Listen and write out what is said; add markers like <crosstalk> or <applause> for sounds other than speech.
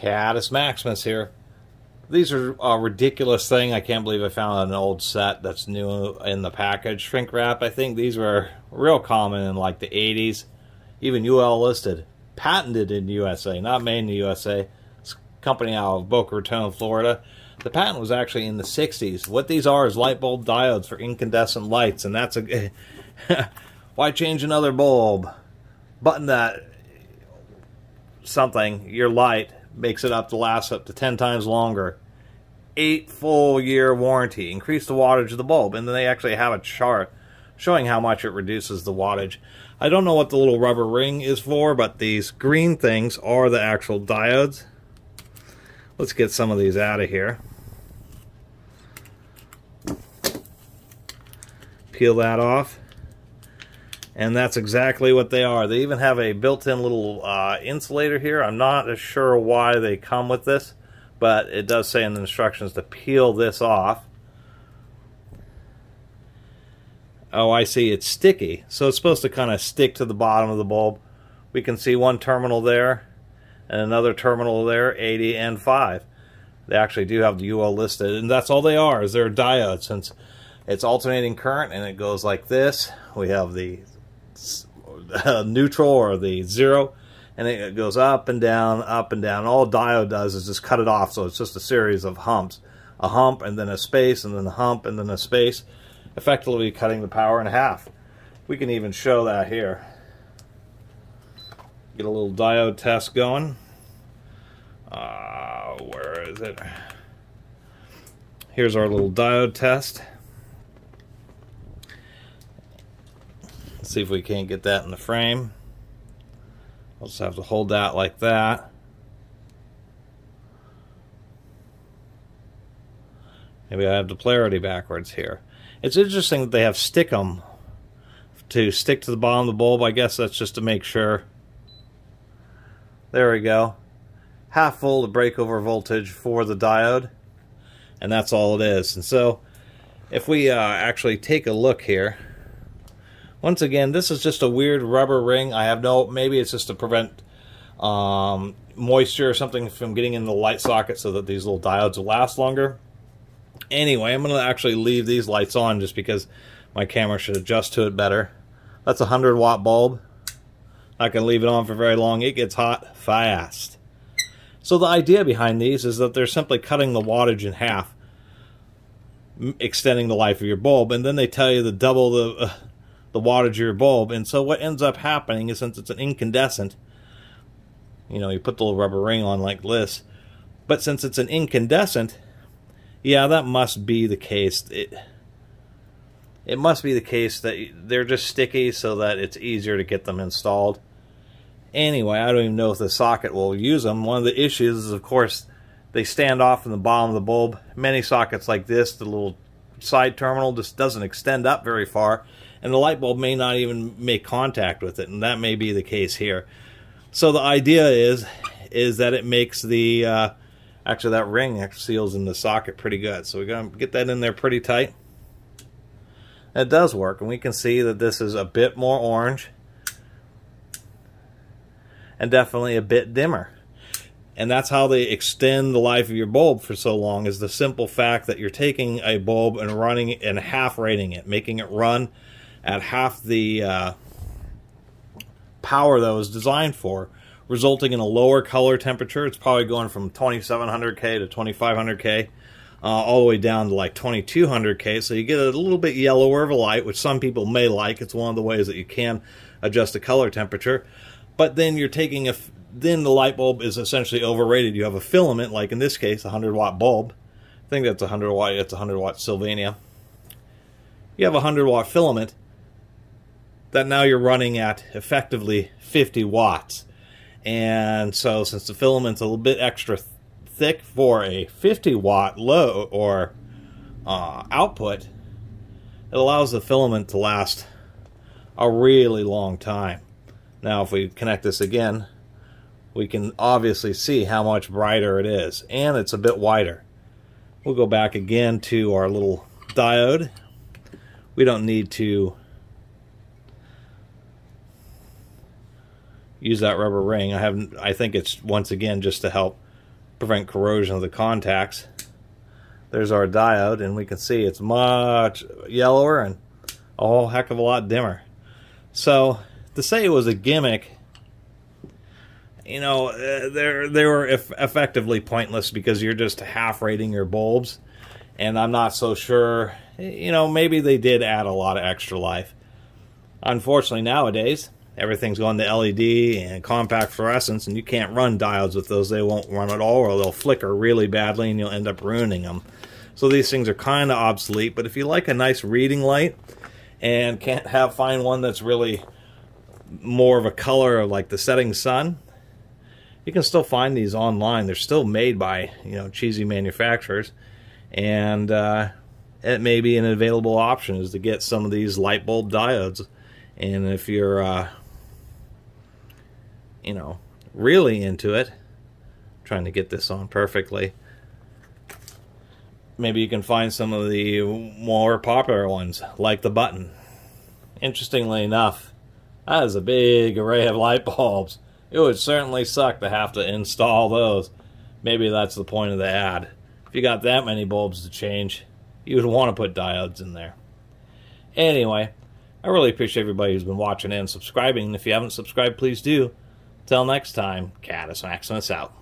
Catus Maximus here. These are a ridiculous thing. I can't believe I found an old set that's new in the package. Shrink wrap, I think these were real common in like the 80s. Even UL listed. Patented in the USA, not made in the USA. It's a company out of Boca Raton, Florida. The patent was actually in the 60s. What these are is light bulb diodes for incandescent lights, and that's a... <laughs> why change another bulb? Button that something, your light, makes it up to last up to 10 times longer. Eight full year warranty. Increase the wattage of the bulb. And then they actually have a chart showing how much it reduces the wattage. I don't know what the little rubber ring is for, but these green things are the actual diodes. Let's get some of these out of here. Peel that off and that's exactly what they are. They even have a built-in little uh, insulator here. I'm not sure why they come with this, but it does say in the instructions to peel this off. Oh, I see. It's sticky, so it's supposed to kind of stick to the bottom of the bulb. We can see one terminal there and another terminal there, 80 and 5. They actually do have the UL listed, and that's all they are, is they're a diode. Since it's alternating current and it goes like this, we have the uh, neutral or the zero, and it goes up and down, up and down. All diode does is just cut it off, so it's just a series of humps. A hump, and then a space, and then a hump, and then a space, effectively cutting the power in half. We can even show that here. Get a little diode test going. Uh, where is it? Here's our little diode test. See if we can't get that in the frame. I'll just have to hold that like that. Maybe I have the polarity backwards here. It's interesting that they have stickum to stick to the bottom of the bulb. I guess that's just to make sure. There we go. Half full of breakover voltage for the diode. And that's all it is. And so if we uh, actually take a look here, once again, this is just a weird rubber ring. I have no, maybe it's just to prevent um, moisture or something from getting in the light socket so that these little diodes will last longer. Anyway, I'm going to actually leave these lights on just because my camera should adjust to it better. That's a 100 watt bulb. Going to leave it on for very long. It gets hot fast. So the idea behind these is that they're simply cutting the wattage in half, extending the life of your bulb, and then they tell you to double the... Uh, the wattage of your bulb. And so what ends up happening is since it's an incandescent, you know, you put the little rubber ring on like this, but since it's an incandescent, yeah, that must be the case. It, it must be the case that they're just sticky so that it's easier to get them installed. Anyway, I don't even know if the socket will use them. One of the issues is, of course, they stand off in the bottom of the bulb. Many sockets like this, the little side terminal just doesn't extend up very far and the light bulb may not even make contact with it, and that may be the case here. So the idea is is that it makes the uh, actually that ring seals in the socket pretty good. So we're gonna get that in there pretty tight. It does work, and we can see that this is a bit more orange and definitely a bit dimmer. And that's how they extend the life of your bulb for so long is the simple fact that you're taking a bulb and running and half rating it, making it run at half the uh, power that was designed for, resulting in a lower color temperature. It's probably going from 2700K to 2500K, uh, all the way down to like 2200K. So you get a little bit yellower of a light, which some people may like. It's one of the ways that you can adjust the color temperature. But then you're taking a, then the light bulb is essentially overrated. You have a filament, like in this case, a 100 watt bulb. I think that's a 100 watt, it's a 100 watt Sylvania. You have a 100 watt filament that now you're running at effectively 50 watts. And so since the filament's a little bit extra th thick for a 50 watt low or uh, output, it allows the filament to last a really long time. Now if we connect this again, we can obviously see how much brighter it is, and it's a bit wider. We'll go back again to our little diode. We don't need to use that rubber ring. I haven't. I think it's once again just to help prevent corrosion of the contacts. There's our diode, and we can see it's much yellower and a whole heck of a lot dimmer. So, to say it was a gimmick, you know, uh, they're, they were effectively pointless because you're just half rating your bulbs. And I'm not so sure, you know, maybe they did add a lot of extra life. Unfortunately, nowadays, everything's going to LED and compact fluorescence, and you can't run diodes with those. They won't run at all, or they'll flicker really badly, and you'll end up ruining them. So these things are kind of obsolete. But if you like a nice reading light and can't have find one that's really more of a color of like the setting sun, you can still find these online. They're still made by you know cheesy manufacturers, and uh, it may be an available option is to get some of these light bulb diodes. And if you're uh, you know, really into it, trying to get this on perfectly, maybe you can find some of the more popular ones, like the button. Interestingly enough, that is a big array of light bulbs. It would certainly suck to have to install those. Maybe that's the point of the ad. If you got that many bulbs to change, you would want to put diodes in there. Anyway, I really appreciate everybody who's been watching and subscribing. If you haven't subscribed, please do. Till next time, Catus Maximus out.